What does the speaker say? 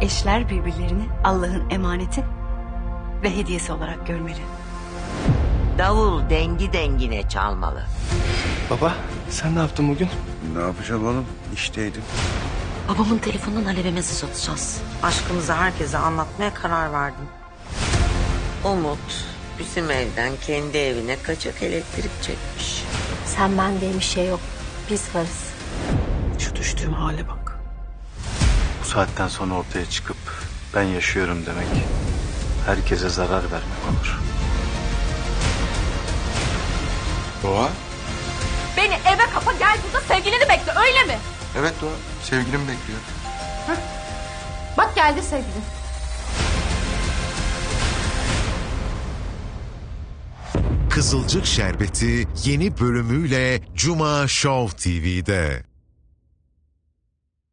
Eşler birbirlerini Allah'ın emaneti ve hediyesi olarak görmeli. Davul dengi dengine çalmalı. Baba sen ne yaptın bugün? Ne yapacağım oğlum? İşteydim. Babamın telefonundan Alev'e mesaj atacağız. Aşkımızı herkese anlatmaya karar verdim. Umut bizim evden kendi evine kaçak elektrik çekmiş. Sen ben diye bir şey yok. Biz varız. Şu düştüğüm hale bak. Saatten sonra ortaya çıkıp ben yaşıyorum demek herkese zarar vermek olur. Doğa? Beni eve kapa gel burada sevgilini bekle öyle mi? Evet Doğa. Sevgilim bekliyor. Bak geldi sevgilin. Kızılcık Şerbeti yeni bölümüyle Cuma Show TV'de.